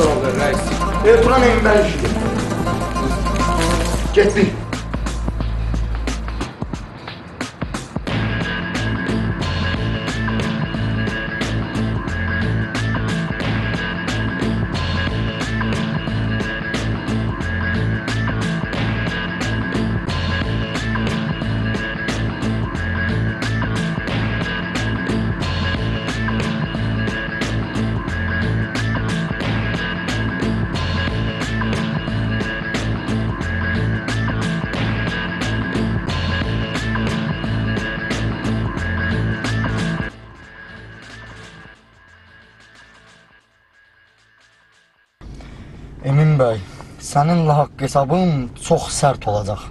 oldu guys. E, bura Get me. Bəy, səninlə haqq hesabım çox sərt olacaq.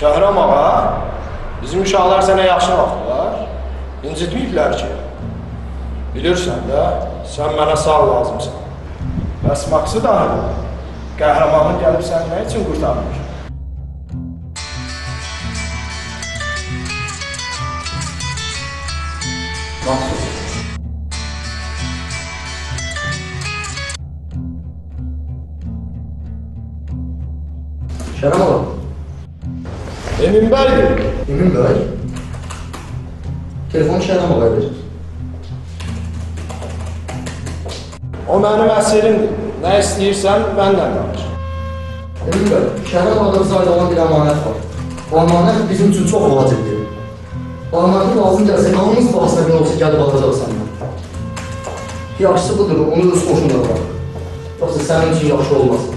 Şəhram ağa, bizim uşaqlar sənə yaxşı baxdılar. İncitməyiblər ki. Bilirsən də, sən mənə sağ lazımsan. Bəs maqsad anıdır. Qəhrəmanın gəlib səni nə üçün qurtarmış? Maqsud. Şərəm oğlum. Emin bəydir. Emin bəy. Telefonu oğlaya ver. O mənim əsrimdir. Nə istəyirsən, məndən danış. Emin bəy, Şərəm oğlada bizə olan bir əmanət var. Bu əmanət bizim üçün çox vacibdir. Bu əmanətin lazım gəlsə, qanımız bahsına bir olsa gəlib alacaq səndən. Yaxşısı budur, onu öz xoşuna var. Yoxsa sənin üçün yaxşı olmaz.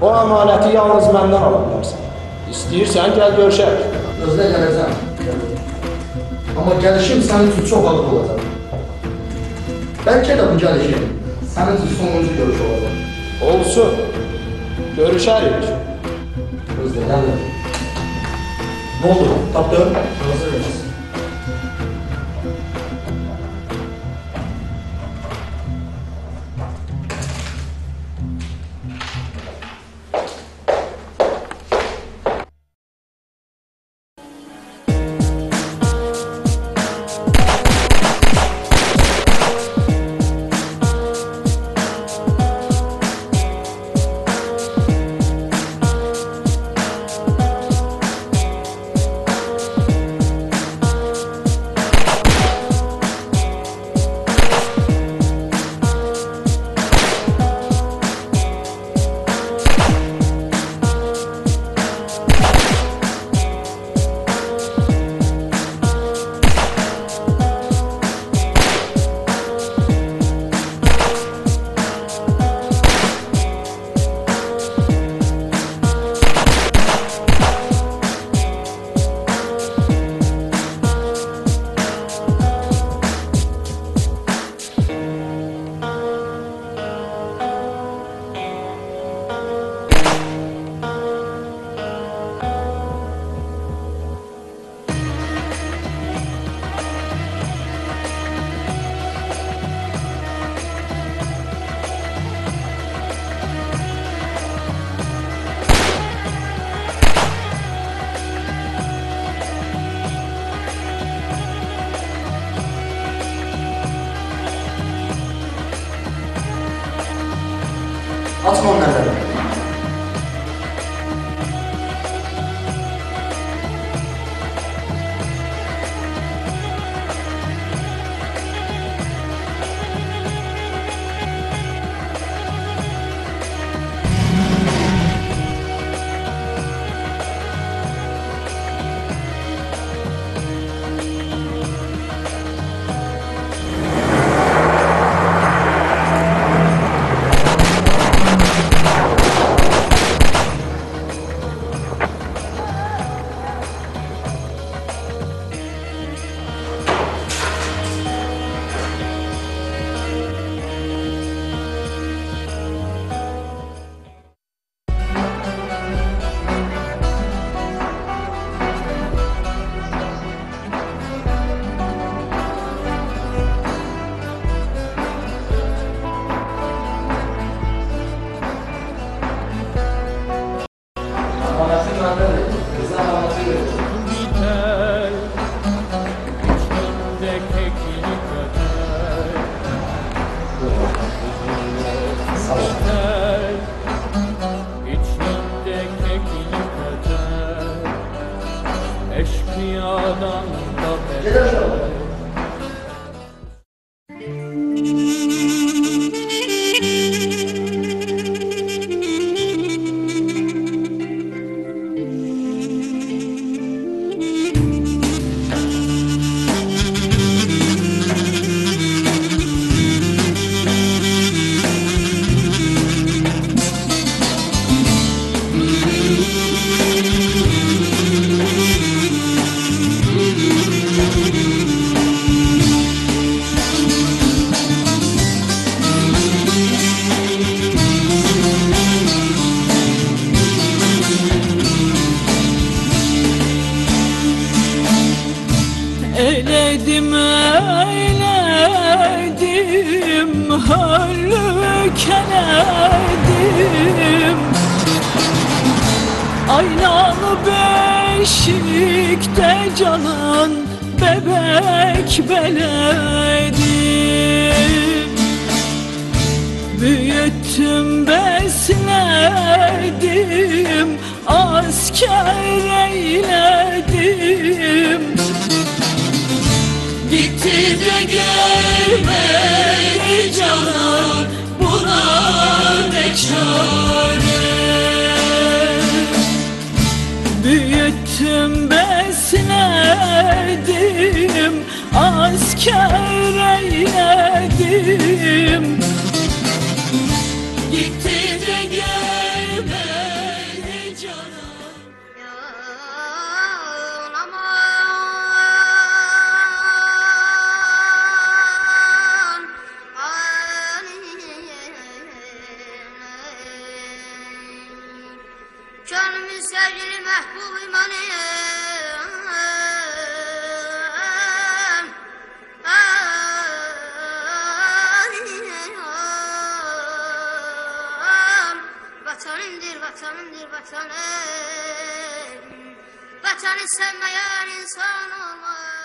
O əmanəti yalnız məndən ala bilərsən. İstəyirsən, gəl görüşək. Özlə gələcəm. Amma gəlişim sənin üçün çox ağır olacaq. Bəlkə də bu gəlişim sənin üçün sonuncu görüş olacaq. Olsun. Görüşərik. Özlə gələcəm. Ne oldu? Tapdın? Hazırız. osmondan nazari ister İçimde kekini kader Eşkıyadan da beter. Hallük eledim Aynalı beşikte canın Bebek beledim. Büyüttüm besledim Asker eyledim. Gitti de gelmedi canım Buna ne çare. Büyüttüm besledim Asker eyledim Vatanımdır, vatanım. Vatanı sevmeyen insan olmaz